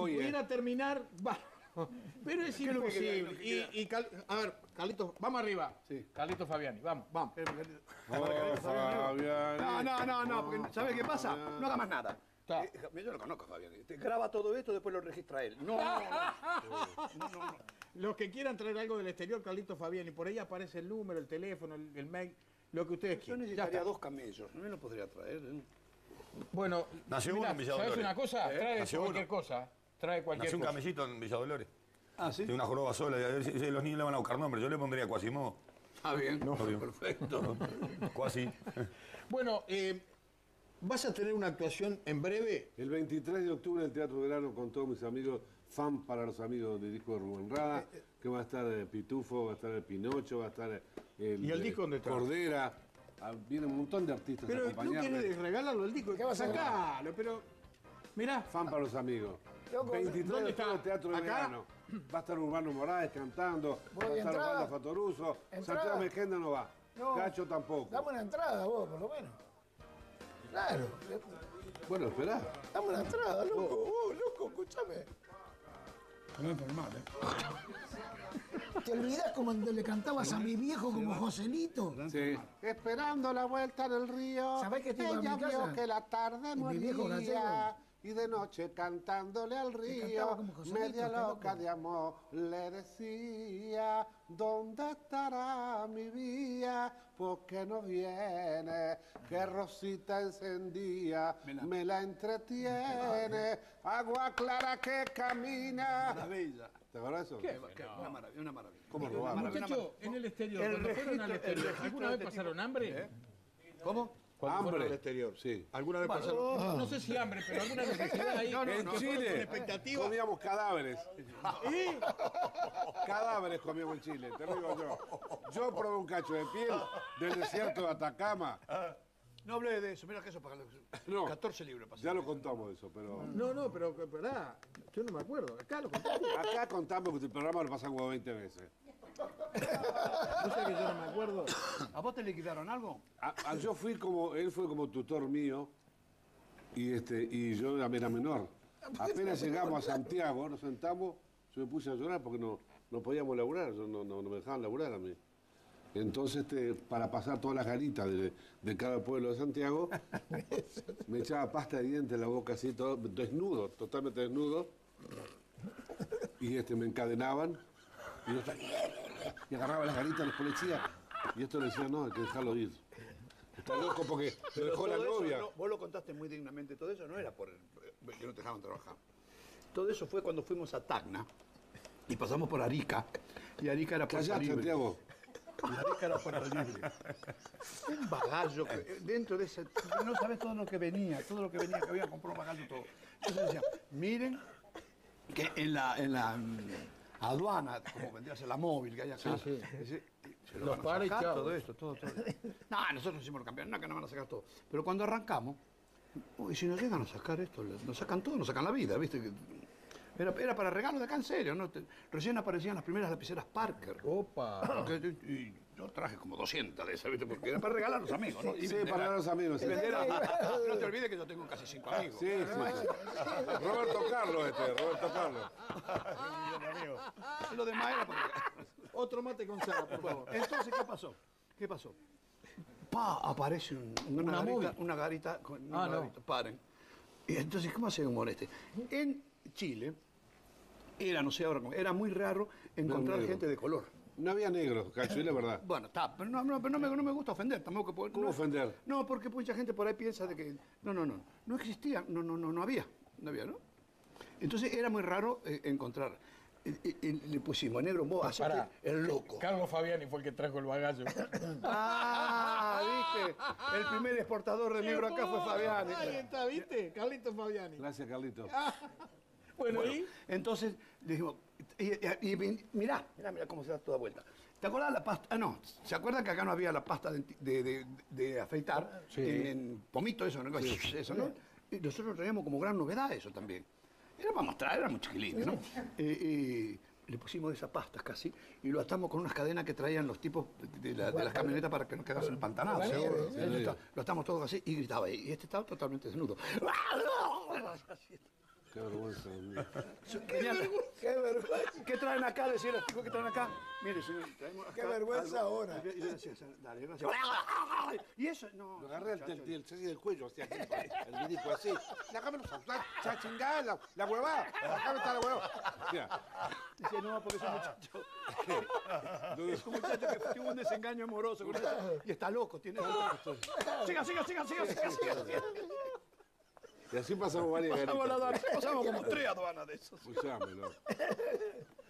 Oye. Si pudiera terminar, va. Pero es imposible. Que Y, y Cal- a ver, Carlitos, vamos arriba. Sí. Carlitos Fabiani, vamos, vamos. Oh, Fabián. No, no, no, no, porque ¿sabes qué pasa? No haga más nada. Eh, yo lo conozco, Fabián. Te graba todo esto, después lo registra él. No, no, no. Los que quieran traer algo del exterior, Carlitos Fabiani, por ahí aparece el número, el teléfono, el, el mail, lo que ustedes Yo quieran. Ya necesitaría dos camellos. No me lo podría traer. ¿eh? Bueno, Nació mirá, uno ¿sabes una cosa? ¿Eh? Trae cualquier uno. cosa. Trae cualquier Nació un cosa. camellito en Villa Dolores. Ah, sí. Tiene una joroba sola. y a Los niños le van a buscar nombre. Yo le pondría Quasimodo. Está bien. obvio. Perfecto. Cuasi. Bueno, eh, vas a tener una actuación en breve. El 23 de octubre en el Teatro Verano con todos mis amigos, fan para los amigos donde dijo Rubén Rada, que va a estar eh, Pitufo, va a estar el Pinocho, va a estar el, ¿Y el eh, disco dónde está? Cordera. Ah, Viene un montón de artistas a Pero no acompañarme. quieres regalarlo el disco. ¿Qué vas a Sacalo, pero. Mirá. Fan para los amigos. Loco, 23 ¿dónde de está? Teatro de ¿Acá? Verano. Va a estar Urbano Morales cantando, va a estar. Osvaldo Fatoruso, Entrada. Santiago Mejenda no va, No. Cacho tampoco. Dame una entrada vos, por lo menos. Claro. Bueno, esperá. Dame una entrada, loco. Vos, loco, escúchame. No es normal, ¿eh? ¿Te olvidás como cuando le cantabas a mi viejo como Joselito? Sí. Esperando la vuelta del río. ¿Sabés qué tipo en Ella mi casa? vio que la tarde Y mi viejo moría. gallego. Y de noche cantándole al río, media loca de amor, le decía, ¿dónde estará mi vía? ¿Por qué no viene? Que Rosita encendía, me la entretiene, agua clara que camina. Maravilla. ¿Te acuerdas de eso? Qué- Una maravilla, una maravilla. ¿Cómo robar? Muchachos, en el exterior, El cuando fueron al registro- el exterior, registro ¿alguna vez este pasaron tipo- hambre? ¿Eh? ¿Cómo? Cuando Hambre. al exterior. Sí. ¿Alguna vez pasaron? No sé si hambre, pero alguna necesidad ahí. en Chile comíamos cadáveres. Cadáveres comíamos en Chile, te lo digo yo. Yo probé un cacho de piel del desierto de Atacama. No hablé de eso. Mira que eso para No. 14 libros. pasé. Ya lo contamos eso, pero. No, no, pero verdad, yo no me acuerdo. Acá lo contamos. Acá contamos que el programa lo pasan como 20 veces. No sé que yo no me acuerdo. ¿A vos te liquidaron algo? A- a- yo fui como, él fue como tutor mío y este y yo era era menor. Apenas llegamos a Santiago, nos sentamos, yo me puse a llorar porque no, no podíamos laburar, yo no, no, no me dejaban laburar a mí. Entonces, este, para pasar todas las ganitas de, de cada pueblo de Santiago, me echaba pasta de dientes en la boca así, todo, desnudo, totalmente desnudo, y este, me encadenaban, y yo estaba- y agarraba las ganitas de los policías, y esto le decía, no, hay que dejarlo ir. Está loco porque me dejó la novia. no- vos lo contaste muy dignamente. Todo eso no era por el- que no te dejaban trabajar. Todo eso fue cuando fuimos a Tacna y pasamos por Arica. Y Arica era libre. Santiago. Era puerta libre. Un bagallo que dentro de ese. No sabes todo lo que venía, todo lo que venía, que había comprado un bagallo todo. Entonces decía, miren que en la, en la mm, aduana, como vendría a ser la móvil que hay acá, ese- se lo Los van a sacar, todo esto, todo, todo. No, nosotros hicimos el campeón, no, que no van a sacar todo. Pero cuando arrancamos, uy, si nos llegan a sacar esto, nos sacan todo, nos sacan la vida, ¿viste? Era, era para regalos de acá en serio, ¿no? Te- recién aparecían las primeras lapiceras Parker. Opa. Porque- y, y yo traje como 200 de esas, ¿viste? Porque era para regalar a los amigos, ¿no? Y Sí, vender para a- los amigos, y sí. vender a- no te olvides que yo tengo casi cinco amigos. Sí, sí, sí. Roberto Carlos este, Roberto Carlos. Lo demás era porque... Otro mate con Sara, por favor. Entonces, ¿qué pasó? ¿Qué pasó? Pa, aparece un- una, Una garita, una garita, con una Ah, no. garita, paren. Y entonces, ¿cómo hace humor este? En Chile, era, no sé ahora, cómo, era muy raro encontrar negro. gente de color. No había negros, cacho, es la verdad. Bueno, está, pero no, no, pero no me, no me gusta ofender, tampoco. puedo- ¿Cómo no, ofender? No, porque mucha gente por ahí piensa de que. No, no, no. No existía, no, no, no, no había. No había, ¿no? Entonces era muy raro eh, encontrar. Eh, eh, eh, le pusimos negro, vos hacete Pará. el loco. Carlos Fabiani fue el que trajo el bagallo. Ah, viste. El primer exportador de libro acá fue Fabián. Ahí está, ¿viste? Carlitos Fabiani. Gracias, Carlito. Bueno, Bueno, ¿y? entonces le dijimos, y, y- y- mirá, mirá, mirá cómo se da toda vuelta. ¿Te acordás la pasta? Ah, no, ¿se acuerdan que acá no había la pasta de, de- de- de afeitar? Sí. En, en pomito, eso, ¿no? Eso, ¿no? Y nosotros traíamos como gran novedad eso también. Era para mostrar, era muy chiquilín, ¿no? Eh, eh, le pusimos esas pastas casi y lo atamos con unas cadenas que traían los tipos de, la- de las camionetas para que no quedase el pantanado. Sí. Lo atamos todos así y gritaba. Y este estaba totalmente desnudo. Qué vergüenza. Dios mío. Venían- Qué vergüenza. ¿Qué traen acá? Decía los chicos que traen acá. Mire, señor, traemos acá Qué vergüenza algo. ahora. Y yo decía, dale, gracias. Y eso, no. Lo agarré el, el, el, chasis del cuello, así, aquí, el milico así. Sacame los ya chingada, la, la huevada. Sacame está la huevada. Mira, Dice, no, porque es un muchacho. Es un muchacho que tuvo un desengaño amoroso con y está loco, tiene. Siga, siga, siga, siga, siga, siga. siga. Y así pasamos varias Pasamos la garitas. aduana, pasamos como tres aduanas de esos. Escuchame, no.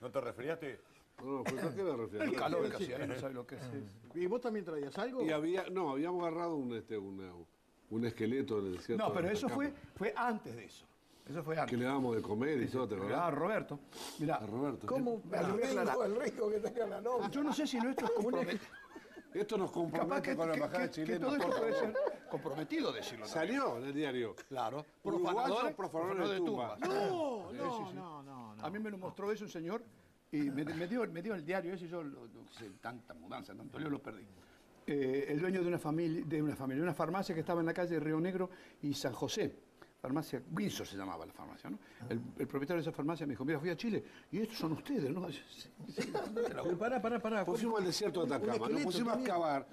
¿No te resfriaste? No, no, ¿por qué me refiero? El calor que hacía, no sabe lo que es. ¿Y vos también traías algo? Y había, no, habíamos agarrado un, este, una- un esqueleto en el desierto. No, pero de eso fue, fue antes de eso. Eso fue Que antes. le dábamos de comer y todo, ¿te Ah? Roberto. Mira, A Roberto. ¿Cómo? El rico, el rico que tenga la novia. yo no sé si nuestro es comprometido. Esto nos compromete que, con la que- embajada que- que chilena. todo esto por puede ser comprometido decirlo. también. Salió en el diario. Claro. Uruguayos Profanadores, profanadores de tumbas. No, no, no, no, no. A mí me lo mostró eso un señor y me, me dio, me dio el diario ese y yo, lo, lo- sé, tanta mudanza, tanto lío, lo perdí. Eh, el dueño de una familia, de una familia, de una farmacia que estaba en la calle Río Negro y San José. Farmacia, Windsor se llamaba la farmacia, ¿no? El, el propietario de esa farmacia me dijo, mira, fui a Chile y estos son ustedes, ¿no? Sí, sí, ¿dónde la- Pero pará, pará, pará. Pues fuimos al desierto de Atacama, esqueleto pusimos a excavar,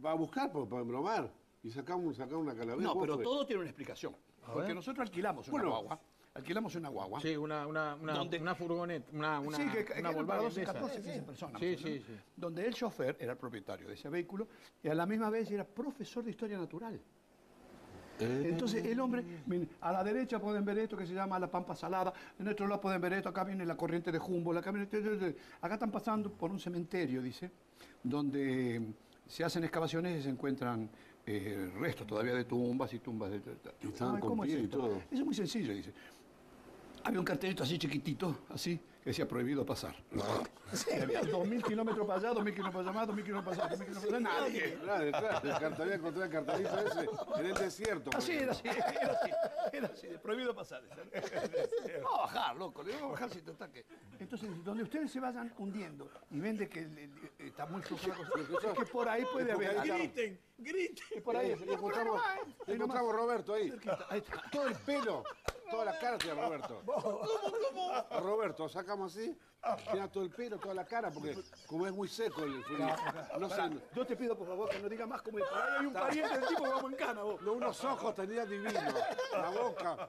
para buscar, para, para embromar. Y sacamos, sacamos una calavera. No, ¿Cómo pero fue? todo tiene una explicación. Porque nosotros alquilamos una Bueno. guagua. Alquilamos una guagua. Sí, una, una, una, ¿Dónde? una furgoneta, una, una, sí, que, que una era para Volkswagen 12, de esas. 14, 15 personas. Sí, sí, sí. Donde el chofer era el propietario de ese vehículo y a la misma vez era profesor de historia natural. Entonces el hombre, miren, a la derecha pueden ver esto que se llama la Pampa Salada, en otro lado pueden ver esto, acá viene la corriente de Jumbo, la camioneta, acá están pasando por un cementerio, dice, donde se hacen excavaciones y se encuentran eh, restos todavía de tumbas y tumbas de... Y estaban con ¿cómo es y todo. Eso es muy sencillo, dice. Había un cartelito así chiquitito, así, que decía prohibido pasar. Y había dos mil kilómetros para allá, dos mil kilómetros para allá, más, dos mil kilómetros para allá, dos mil kilómetros para allá, nadie. Claro, claro, el cartel, había encontrado el cartelito ese en el desierto. Así era así, era así, era así, de prohibido pasar. Vamos a bajar, loco, le vamos a bajar si te ataque. Entonces, donde ustedes se vayan hundiendo y ven de que el- el- está muy floja la cosa, es que por ahí puede haber... Griten, griten. que por ahí, Y encontramos, y encontramos a Roberto ahí. ahí está. Todo el pelo, toda la cara tiene Roberto. A Roberto, sacamos así, tiene todo el pelo, toda la cara, porque como es muy seco el frío, no sé, Yo te pido por favor que no digas más como ahí hay un pariente del tipo que vamos en cana, vos. no, unos ojos tenía divinos, la boca.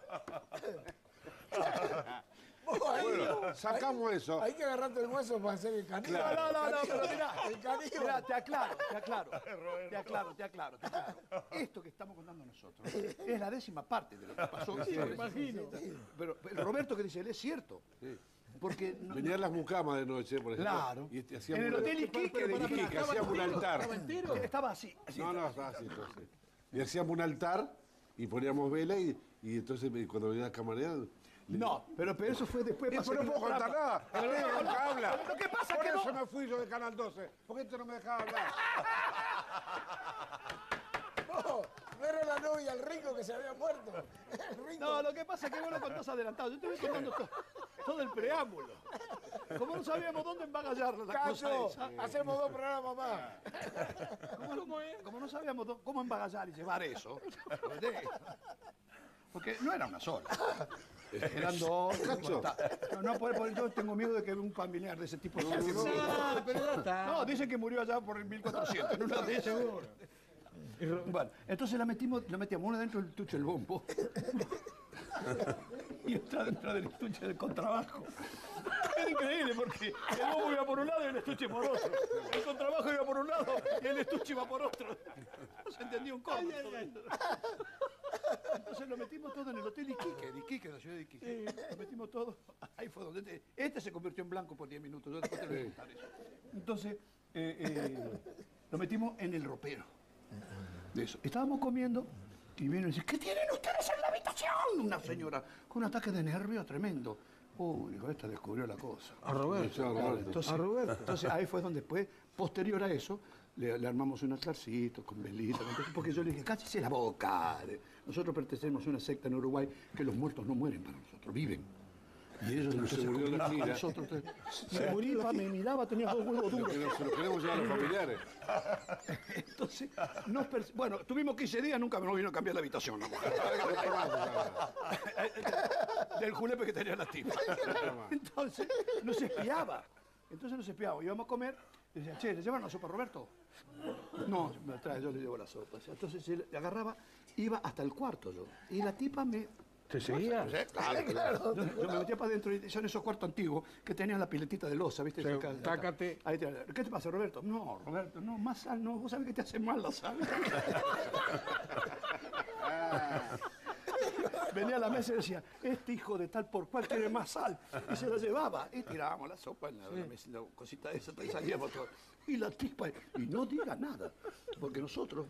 Bueno, sacamos eso. Hay que agarrarte el hueso para hacer el canino. No, no, no, no, pero mirá, El canino. mirá, te aclaro, te aclaro, te aclaro, te aclaro, te aclaro. Esto que estamos contando nosotros es la décima parte de lo que pasó. imagino. Pero el Roberto que dice él es cierto. Porque no- Venían las mucamas de noche, por ejemplo. Claro. Y este, hacíamos En el hotel Iquique de Iquique, Iquique. hacíamos un altar. ¿Estaba entero? estaba así, así. No, no, estaba así, entonces. Y hacíamos un altar y poníamos vela y, y entonces cuando venía la camarera... le- No, pero, pero eso fue después. Eso no puedo contar nada. El medio nunca habla. Lo que pasa Por que eso no- me fui yo de Canal 12. Porque esto no me dejaba hablar. No, no era la novia, el rico que se había muerto. No, lo que pasa es que vos lo contás adelantado. Yo te voy contando to- todo el preámbulo. Como no sabíamos dónde embagallar la cosa Cacho, esa. hacemos dos programas más. Como, como no sabíamos dó- cómo embagallar y llevar eso, ¿entendés? porque no era una sola. Eran dos. No, no, por- por- yo tengo miedo de que un familiar de ese tipo Ah, pero ya está. No, dicen que murió allá por el 1400, en una de esas. Bueno, entonces la metimos, la metíamos una dentro del estuche del bombo y otra dentro del estuche del contrabajo. Era increíble porque el bombo iba por un lado y el estuche por otro. El contrabajo iba por un lado y el estuche iba por otro. No se entendía un esto. Entonces lo metimos todo en el hotel Iquique, de Iquique, la ciudad de Iquique. Lo metimos todo. Ahí fue donde. Este, este se convirtió en blanco por 10 minutos. Yo después te lo voy a contar eso. Entonces, eh, eh, lo metimos en el ropero. De eso. Estábamos comiendo y vino y dice: ¿Qué tienen ustedes en la habitación? Una señora con un ataque de nervio tremendo. Uy, dijo, esta descubrió la cosa. A Roberto. Entonces, A Roberto. entonces ahí fue donde después, posterior a eso, le, le armamos un altarcito con eso, porque yo le dije, cállese la boca. Nosotros pertenecemos a una secta en Uruguay que los muertos no mueren para nosotros, viven. Y ellos Se murió en la gira. nosotros. Se murió, me miraba, tenía dos huevos duros. Que nos- se los queremos llevar a los familiares. Entonces, nos bueno, tuvimos 15 días, nunca me vino a cambiar la habitación. Del julepe que tenía la tipa. Entonces, nos espiaba. Entonces nos espiaba. Íbamos a comer. Y decía, che, ¿le llevan la sopa a Roberto? No, me trae, yo le llevo la sopa. Entonces él agarraba, iba hasta el cuarto yo. Y la tipa me. ¿Te seguía? Claro, claro. Yo, yo me metía para adentro y son esos cuartos antiguos que tenían la piletita de losa, ¿viste? Sí, tácate. Ahí te- ¿Qué te pasa, Roberto? No, Roberto, no, más sal, no. Vos sabés que te hace mal la sal. Venía a la mesa y decía, este hijo de tal por cual quiere más sal. Y se la llevaba. Y tirábamos la sopa en la, la mesa, la cosita esa, y salíamos todos. Y la tipa, y no diga nada, porque nosotros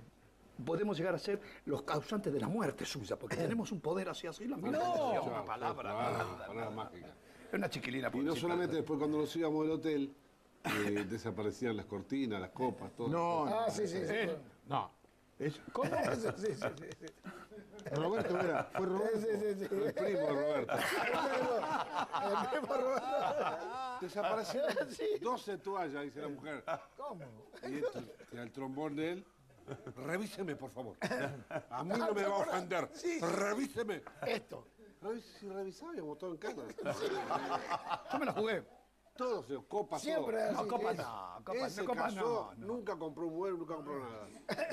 podemos llegar a ser los causantes de la muerte suya, porque tenemos un poder así, así, la misma decía una palabra. Palabra, palabra mágica. Es una chiquilina. Y no solamente después cuando nos íbamos del hotel, eh, desaparecían las cortinas, las copas, todo. No, Ah, sí, sí, sí. Eh, no. Es- ¿Cómo? Sí, sí, sí, sí. Roberto era, fue Roberto. Sí, sí, sí. El primo de Roberto. El primo Roberto. Desaparecieron 12 toallas, dice la mujer. ¿Cómo? Y, esto, y al trombón de él, revíseme, por favor. A mí no me va a ofender. Sí. Revíseme. Esto. Revis- Si revisábamos todo en casa. Yo me la jugué. Todos, eh, copas, Siempre todo. No, copa no, copa, Ese no, copa casó, no. no. nunca compró un mueble, nunca compró nada.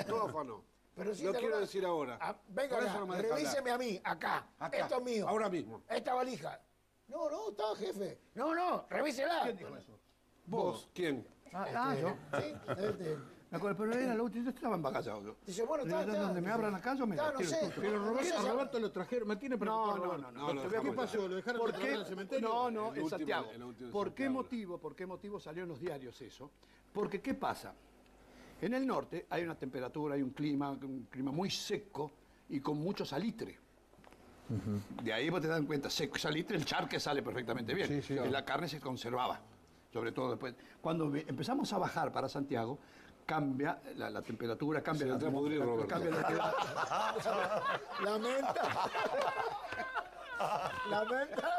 Todo afanó. Pero sí Lo quiero decir ahora. Ah, venga, acá, no revíseme hablar. a mí, acá. Acá, Esto es mío. ahora mismo. Esta valija. No, no, está, jefe. No, no, revísela. ¿Quién dijo eso? ¿Vos? ¿Quién? Ah, ah, yo. Sí, este. Acuerdo, pero era lo último, yo estaba embagallado. Yo. Dice, bueno, está, está. donde me Dice, abran acá, yo me está, no sé. Pero Roberto, a Roberto lo trajeron. Me tiene No, preocupado. no, no, no. No, ¿Qué pasó? ¿Lo dejaron ¿Por qué? en el cementerio? No, no, en Santiago. ¿Por qué Santiago. motivo? ¿Por qué motivo salió en los diarios eso? Porque ¿qué pasa? En el norte hay una temperatura, hay un clima, un clima muy seco y con mucho salitre. De ahí vos te das cuenta, seco, salitre, el charque sale perfectamente bien. Y la carne se conservaba, sobre todo después. Cuando empezamos a bajar para Santiago, cambia la, la temperatura, cambia la le está pudriendo, Roberto. cambia la Lamenta. Lamenta.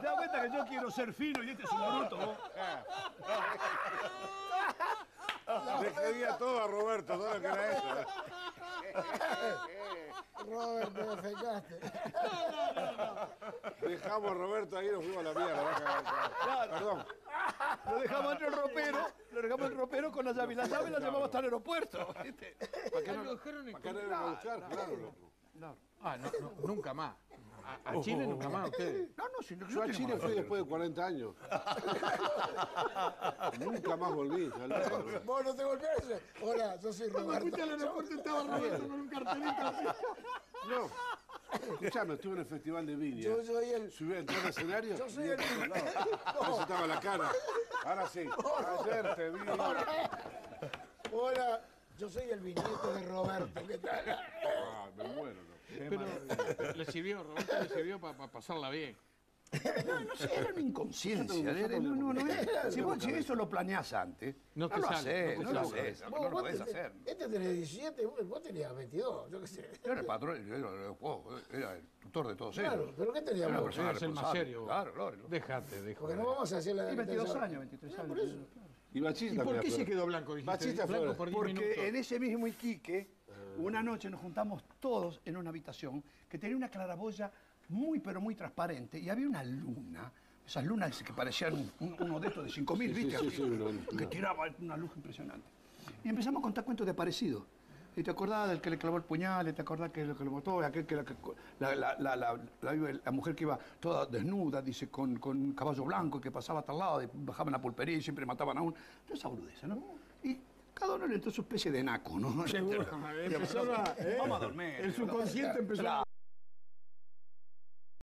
¿Te das cuenta que yo quiero ser fino y este es un bruto? vos? Le quería todo a Roberto, todo lo que era eso. Robert, te defecaste. Dejamos a Roberto ahí y nos fuimos a la mierda. Perdón. Lo dejamos en el ropero, lo dejamos en el ropero con la llave y la llave la llevamos hasta el aeropuerto. ¿viste? ¿Para qué no lo- Acá no iban a buscar, claro. loco. Ah, no, no, nunca más. A, a Chile nunca más ustedes. No, no, si no, Yo a Chile fui después de 40 años. Nunca más volví. Vos no te golpeaste. Hola, yo soy Roberto. al aeropuerto estaba Roberto con un cartelito así. No. Escuchame, estuve en el Festival de Viña. Yo soy el. Subí a entrar al escenario. Yo soy el. Eso estaba la cara. Ahora sí. Ayer te vi. Hola, yo soy el viñeto de Roberto. ¿Qué tal? Ah, me muero. Pero le sirvió, Roberto le sirvió para pasarla bien. No, no sé, era una inconsciencia. era- no, no, no, era- si, vos, si eso lo planeás antes, No no, te lo sale, haces, no lo sale. haces, no, lo podés hacer. Este tenés 17, vos tenías 22, yo qué sé. Yo era el patrón, yo era, era el tutor de todos Claro, ellos. pero ¿qué Era tenías una vos? persona Ser más serio. Claro, claro. Déjate, dijo. Porque no vamos a hacer la. Y 22 la- años, 23 No, años. por eso. Y Bachista ¿Y por qué se quedó blanco? Dijiste, Bachista blanco por 10 minutos. Porque en ese mismo Iquique, una noche nos juntamos todos en una habitación que tenía una claraboya muy, pero muy transparente y había una luna, esas lunas que parecían un- un- uno de estos de 5.000, Sí, ¿viste? sí, sí, que tiraba una luz impresionante. Y empezamos a contar cuentos de aparecidos. Y te acordás del que le clavó el puñal, y te acordás que lo que lo mató, aquel que la, que- la, la, la, la- la- la mujer que iba toda desnuda, dice, con, con un caballo blanco y que pasaba hasta al lado, y bajaban la pulpería y siempre mataban a uno. Toda esa boludeza, ¿no? Y cada uno le entró su especie de naco, ¿no? Seguro. Empezó a- ¿eh? Vamos a dormir. El subconsciente empezó a...